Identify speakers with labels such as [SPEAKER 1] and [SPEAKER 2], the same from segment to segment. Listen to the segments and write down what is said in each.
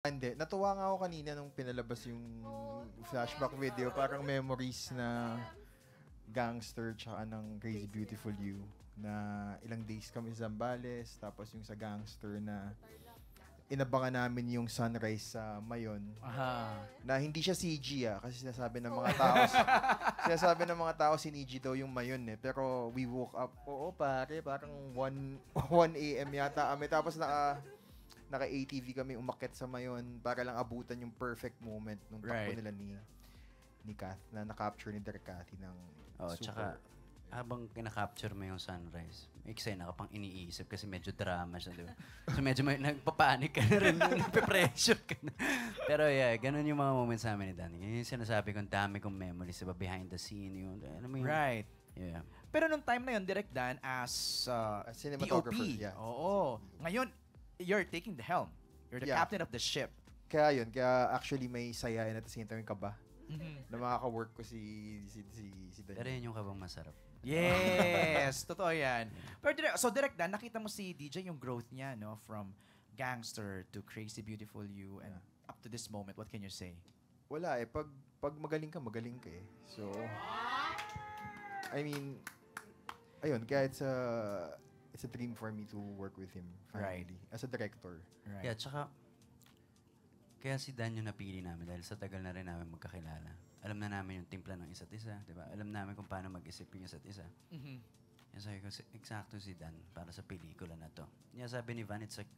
[SPEAKER 1] Hindi. Natuwa nga ako kanina nung pinalabas yung flashback video. Parang memories na gangster tsaka ng Crazy Beautiful You na ilang days kami sa Zambales tapos yung sa gangster na inabangan namin yung sunrise sa Mayon
[SPEAKER 2] Aha.
[SPEAKER 1] na hindi siya CG ah kasi sinasabi ng mga tao sinasabi ng mga tao sinigi daw yung Mayon eh pero we woke up oo pare parang 1 1 AM yata kami tapos naka naka ATV kami umakyat sa Mayon para lang abutan yung perfect moment nung takbo
[SPEAKER 2] Right.
[SPEAKER 1] nila ni ni Kath na na-capture ni Cathy ng
[SPEAKER 3] Oh,
[SPEAKER 1] super.
[SPEAKER 3] tsaka habang kinakapture mo yung sunrise, may eksena ka pang iniisip kasi medyo drama siya, di ba? So medyo may, nagpapanik ka na rin, nape-pressure ka na. Pero yeah, ganun yung mga moments namin ni Danny. Yun yung sinasabi ko, ang dami kong memories, diba? Behind the scene, yun. Alam mo yun?
[SPEAKER 2] Right.
[SPEAKER 3] Yeah.
[SPEAKER 2] Pero nung time na yun, Direct Dan, as uh,
[SPEAKER 1] As cinematographer,
[SPEAKER 2] DOP,
[SPEAKER 1] yeah.
[SPEAKER 2] oo. Ngayon, you're taking the helm. You're the
[SPEAKER 1] Yeah.
[SPEAKER 2] captain of the ship.
[SPEAKER 1] Kaya yun, kaya actually may saya and at the same time yung kaba
[SPEAKER 2] Mhm.
[SPEAKER 1] na makaka-work ko si si si, si Daniel.
[SPEAKER 3] Pero yun yung kabang masarap.
[SPEAKER 2] Yes, totoo yan. Pero direct, so direct Dan, nakita mo si DJ yung growth niya, no? From gangster to crazy beautiful you and up to this moment, what can you say?
[SPEAKER 1] Wala eh. Pag, pag magaling ka, magaling ka eh. So, I mean, ayun, kaya it's a, it's a dream for me to work with him
[SPEAKER 2] Right.
[SPEAKER 1] finally. As a director.
[SPEAKER 2] Right.
[SPEAKER 3] Yeah, tsaka, kaya si Dan yung napili namin dahil sa tagal na rin namin magkakilala. Alam na namin yung timpla ng isa't isa, di ba? Alam namin kung paano mag-isip yung isa't isa.
[SPEAKER 2] Mhm.
[SPEAKER 3] Yan sabi ko, "Si- eksakto si Dan para sa pelikula na to. Yan sabi ni Van, it's like,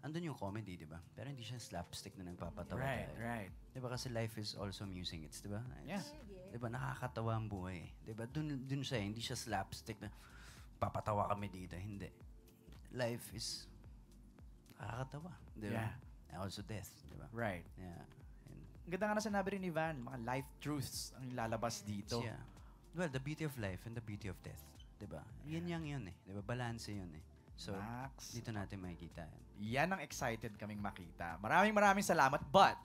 [SPEAKER 3] andun yung comedy, di ba? Pero hindi siya slapstick na nagpapatawa
[SPEAKER 2] Right,
[SPEAKER 3] tayo.
[SPEAKER 2] right.
[SPEAKER 3] Di ba kasi life is also amusing, it's, di ba?
[SPEAKER 2] Yeah.
[SPEAKER 3] It's- Di ba, nakakatawa ang buhay. eh. Di ba, dun, dun siya, eh, hindi siya slapstick na papatawa kami dito. Hindi. Life is nakakatawa. Di ba?
[SPEAKER 2] Yeah.
[SPEAKER 3] And also death, di ba?
[SPEAKER 2] Right.
[SPEAKER 3] Yeah. And
[SPEAKER 2] Ang ganda nga na sinabi rin ni Van, mga life truths ang lalabas dito.
[SPEAKER 3] Yeah. Well, the beauty of life and the beauty of death. Diba? Yan yang yun eh. Diba? Balance yun eh. So,
[SPEAKER 2] Max.
[SPEAKER 3] dito natin makikita yan.
[SPEAKER 2] Yan ang excited kaming makita. Maraming maraming salamat. But,